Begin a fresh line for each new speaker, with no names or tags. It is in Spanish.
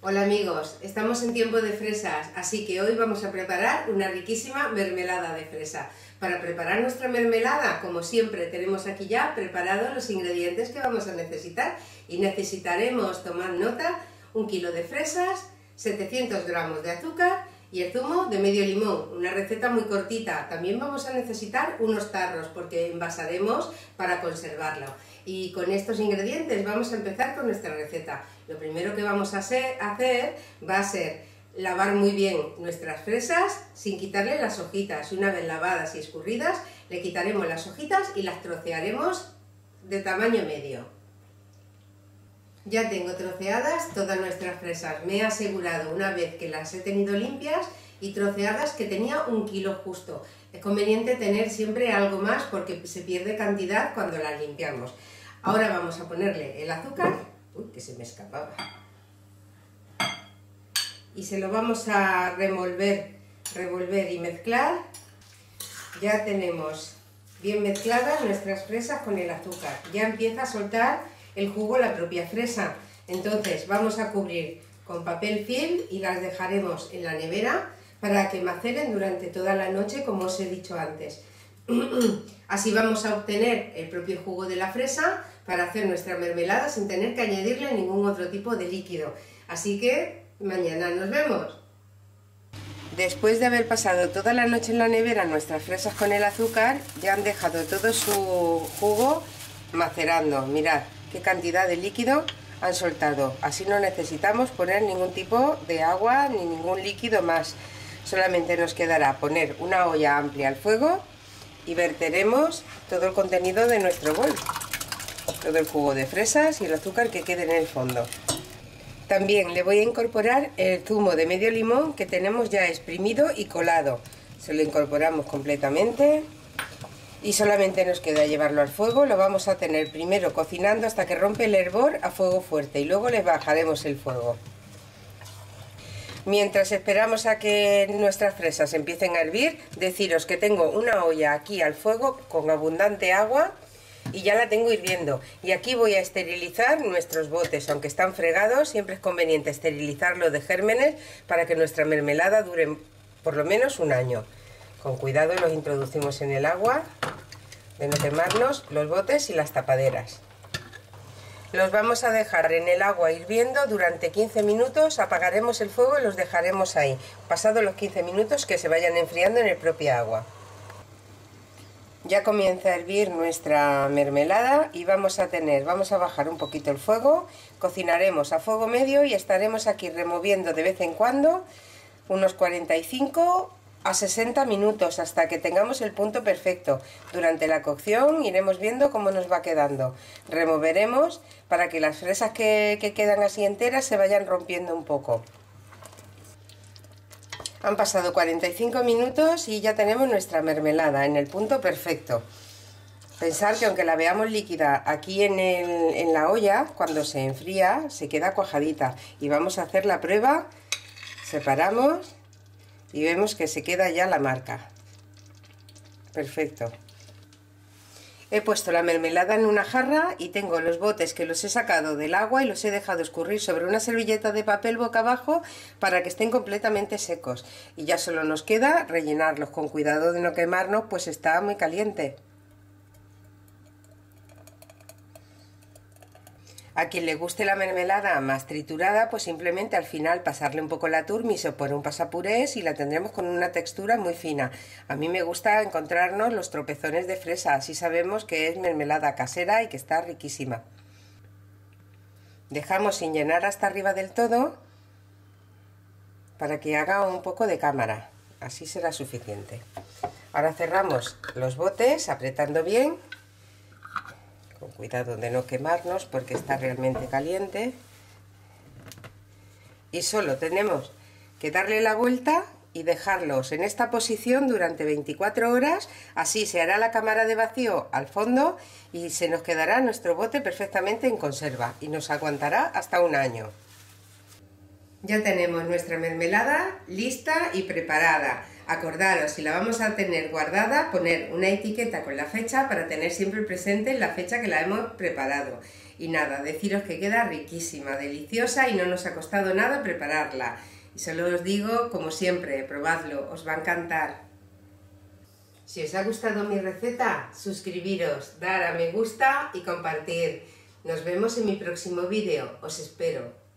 Hola amigos, estamos en tiempo de fresas, así que hoy vamos a preparar una riquísima mermelada de fresa. Para preparar nuestra mermelada, como siempre, tenemos aquí ya preparados los ingredientes que vamos a necesitar y necesitaremos tomar nota, un kilo de fresas, 700 gramos de azúcar y el zumo de medio limón, una receta muy cortita. También vamos a necesitar unos tarros porque envasaremos para conservarlo. Y con estos ingredientes vamos a empezar con nuestra receta. Lo primero que vamos a hacer va a ser lavar muy bien nuestras fresas sin quitarle las hojitas. Una vez lavadas y escurridas, le quitaremos las hojitas y las trocearemos de tamaño medio. Ya tengo troceadas todas nuestras fresas. Me he asegurado una vez que las he tenido limpias y troceadas que tenía un kilo justo. Es conveniente tener siempre algo más porque se pierde cantidad cuando las limpiamos. Ahora vamos a ponerle el azúcar, uy, que se me escapaba, y se lo vamos a revolver, revolver y mezclar. Ya tenemos bien mezcladas nuestras fresas con el azúcar. Ya empieza a soltar el jugo la propia fresa. Entonces vamos a cubrir con papel film y las dejaremos en la nevera para que maceren durante toda la noche como os he dicho antes. Así vamos a obtener el propio jugo de la fresa para hacer nuestra mermelada sin tener que añadirle ningún otro tipo de líquido. Así que mañana nos vemos. Después de haber pasado toda la noche en la nevera nuestras fresas con el azúcar, ya han dejado todo su jugo macerando. Mirad qué cantidad de líquido han soltado. Así no necesitamos poner ningún tipo de agua ni ningún líquido más. Solamente nos quedará poner una olla amplia al fuego y verteremos todo el contenido de nuestro bol. Todo el jugo de fresas y el azúcar que quede en el fondo. También le voy a incorporar el zumo de medio limón que tenemos ya exprimido y colado. Se lo incorporamos completamente y solamente nos queda llevarlo al fuego. Lo vamos a tener primero cocinando hasta que rompe el hervor a fuego fuerte y luego le bajaremos el fuego. Mientras esperamos a que nuestras fresas empiecen a hervir, deciros que tengo una olla aquí al fuego con abundante agua y ya la tengo hirviendo. Y aquí voy a esterilizar nuestros botes, aunque están fregados, siempre es conveniente esterilizarlo de gérmenes para que nuestra mermelada dure por lo menos un año. Con cuidado los introducimos en el agua, de no quemarnos los botes y las tapaderas. Los vamos a dejar en el agua hirviendo durante 15 minutos, apagaremos el fuego y los dejaremos ahí. Pasados los 15 minutos que se vayan enfriando en el propia agua. Ya comienza a hervir nuestra mermelada y vamos a tener, vamos a bajar un poquito el fuego, cocinaremos a fuego medio y estaremos aquí removiendo de vez en cuando unos 45 a 60 minutos hasta que tengamos el punto perfecto. Durante la cocción iremos viendo cómo nos va quedando. Removeremos para que las fresas que, que quedan así enteras se vayan rompiendo un poco. Han pasado 45 minutos y ya tenemos nuestra mermelada en el punto perfecto. Pensar que aunque la veamos líquida aquí en, el, en la olla, cuando se enfría se queda cuajadita. Y vamos a hacer la prueba, separamos y vemos que se queda ya la marca. Perfecto. He puesto la mermelada en una jarra y tengo los botes que los he sacado del agua y los he dejado escurrir sobre una servilleta de papel boca abajo para que estén completamente secos. Y ya solo nos queda rellenarlos con cuidado de no quemarnos, pues está muy caliente. A quien le guste la mermelada más triturada, pues simplemente al final pasarle un poco la turmis o por un pasapurés y la tendremos con una textura muy fina. A mí me gusta encontrarnos los tropezones de fresa, así sabemos que es mermelada casera y que está riquísima. Dejamos sin llenar hasta arriba del todo para que haga un poco de cámara. Así será suficiente. Ahora cerramos los botes apretando bien con cuidado de no quemarnos porque está realmente caliente y solo tenemos que darle la vuelta y dejarlos en esta posición durante 24 horas, así se hará la cámara de vacío al fondo y se nos quedará nuestro bote perfectamente en conserva y nos aguantará hasta un año. Ya tenemos nuestra mermelada lista y preparada. Acordaros, si la vamos a tener guardada, poner una etiqueta con la fecha para tener siempre presente la fecha que la hemos preparado. Y nada, deciros que queda riquísima, deliciosa y no nos ha costado nada prepararla. Y solo os digo, como siempre, probadlo, os va a encantar. Si os ha gustado mi receta, suscribiros, dar a me gusta y compartir. Nos vemos en mi próximo vídeo, os espero.